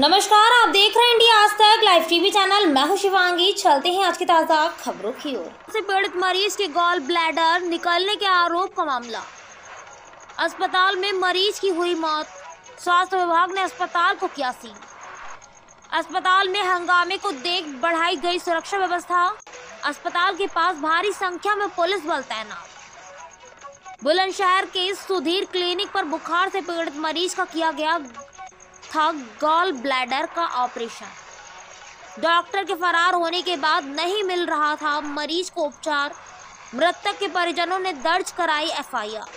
नमस्कार, आप देख रहे हैं इंडिया आज तक। लाइव टीवी चैनल मैं हूँ शिवांगी। चलते हैं आज की ताज़ा खबरों की ओर। से पीड़ित मरीज़ के गॉल ब्लैडर निकलने के आरोप का मामला। अस्पताल में मरीज़ की हुई मौत। स्वास्थ्य विभाग ने अस्पताल को किया सील। अस्पताल में हंगामे को देख बढ़ाई गई सुरक्षा व्यवस्था। अस्पताल के पास भारी संख्या में पुलिस बल तैनात। बुलंदशहर के सुधीर क्लिनिक पर बुखार से पीड़ित मरीज़ का किया गया था गॉल ब्लैडर का ऑपरेशन डॉक्टर के फरार होने के बाद नहीं मिल रहा था मरीज़ को उपचार. मृतक के परिजनों ने दर्ज कराई एफआईआर.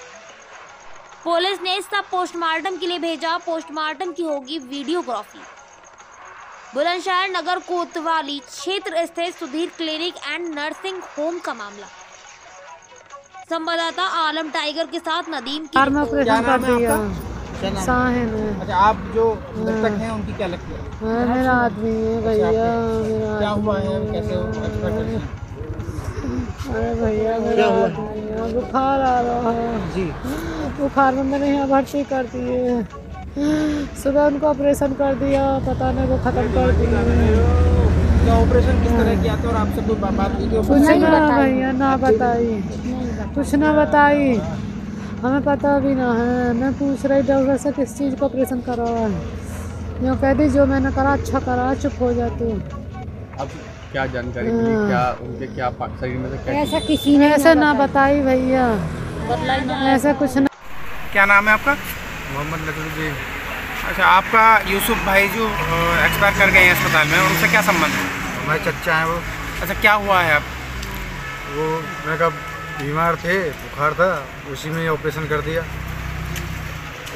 पुलिस ने इसका पोस्टमार्टम के लिए भेजा. पोस्टमार्टम की होगी वीडियोग्राफी बुलंदशहर नगर कोतवाली क्षेत्र स्थित Sudhir clinic and nursing home का मामला. संवाददाता आलम टाइगर के साथ नदीम की है दिया है? है। अच्छा आप जो मृतक हैं उनकी क्या लगती है? हाँ, मेरा आदमी है भैया मेरा क्या हुआ है? कैसे हैं? अरे भैया मेरा क्या हुआ? आदमी है बुखार आ रहा है। जी। बुखार में मैंने यहाँ भर्ती कर दिए। सुबह उनको ऑपरेशन कर दिया पता नहीं वो ख़त्म कर तो ऑपरेशन किस तरह किया था और आपसे कोई बात की थी? कुछ ना भैया ना बताई। कुछ ना बताई। हमें पता भी ना है। मैं पूछ रही डॉक्टर से किस चीज़ का ऑपरेशन करा हुआ है? यूँ कह दी जो मैंने करा अच्छा करा चुप हो जाती अब क्या जानकारी मिली? हाँ। क्या उनके क्या शरीर में क्या ऐसा किसी ने ऐसा ना बताई भैया। ऐसा कुछ ना क्या नाम है आपका? मोहम्मद नजरुद्दीन अच्छा आपका यूसुफ भाई जो एक्सपायर कर गए हैं अस्पताल में उनसे क्या संबंध है? हमारे चच्चा हैं वो। अच्छा क्या हुआ है आप वो मैं कहा बीमार थे बुखार था उसी में ऑपरेशन कर दिया।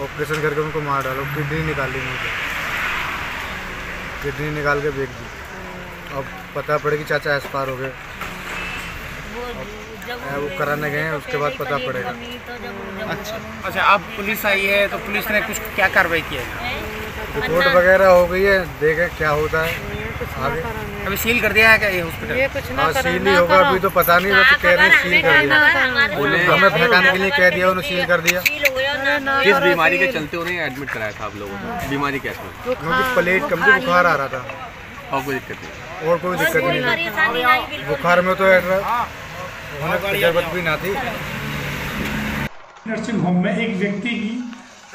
ऑपरेशन करके उनको मार डालो किडनी निकाल ली मुझे किडनी निकाल के बेच दी। अब पता पड़े कि चाचा एक्सपायर हो गए। वो कराने गए हैं उसके बाद पता पड़ेगा। अच्छा। अच्छा आप पुलिस आई है तो पुलिस ने कुछ क्या कार्रवाई की है? रिपोर्ट वगैरह हो गई है देखें क्या होता है। अभी सील कर दिया है क्या ये हॉस्पिटल ये कुछ ना हाँ सील ही होगा अभी तो पता नहीं बस कह रहे सील कर दिया। बोले हमें भड़काने के लिए कह दिया उन्होंने सील कर दिया। किस बीमारी के चलते उन्हें एडमिट कराया था आप लोगों ने? बीमारी कैसे क्योंकि प्लेट कमज़ोर बुखार। आ रहा था। और कोई दिक्कत नहीं। और कोई दिक्कत नहीं। है बुखार में तो ज़रूरत भी ना थी। नर्सिंग होम में एक व्यक्ति की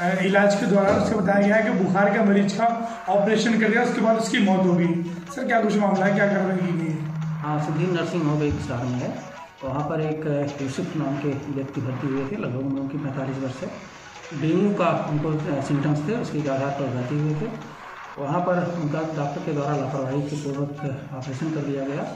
इलाज के दौरान उसको बताया गया है कि बुखार का मरीज़ का ऑपरेशन कर दिया उसके बाद उसकी मौत हो गई। सर क्या कुछ मामला है? क्या कार्रवाई की गई है? हाँ सुधीर नर्सिंग होम एक शहर में है। वहाँ पर एक यूसुफ नाम के व्यक्ति भर्ती हुए थे लगभग उन लोगों की पैंतालीस वर्ष है डेंगू का उनको सिम्टम्स थे उसके आधार पर भर्ती हुए थे। वहाँ पर उनका डॉक्टर के द्वारा लापरवाही के पूर्वक ऑपरेशन कर दिया गया।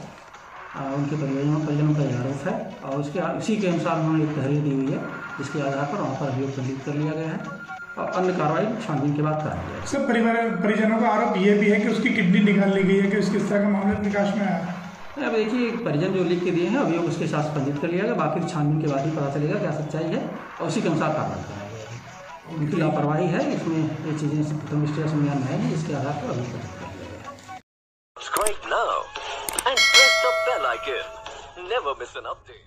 आ, उनके परिजनों परिजनों का आरोप है। और उसके उसी के अनुसार उन्होंने एक तहरीर दी हुई है जिसके आधार पर वहाँ पर अभियोग पंजीत कर लिया गया है। और अन्य कार्रवाई छानबीन के बाद करा जाएगी सर परिवार परिजनों का आरोप ये भी है कि उसकी किडनी निकाल ली गई है कि उसकी इस तरह का मामला प्रकाश में आया अब देखिए परिजन जो लिख के दिए हैं अभियोग उसके साथ पंजीत कर लिया गया बाकी छानबीन के बाद ही पता चलेगा क्या सच्चाई है और उसी के अनुसार कार्रवाई कराई जाएगी उनकी लापरवाही है इसमें ये चीज़ें प्रथम दृष्टया संज्ञान में आएँगी इसके आधार पर अभियोग पंजीत कर लिया गया Subscribe now and press the bell icon. Never miss an update.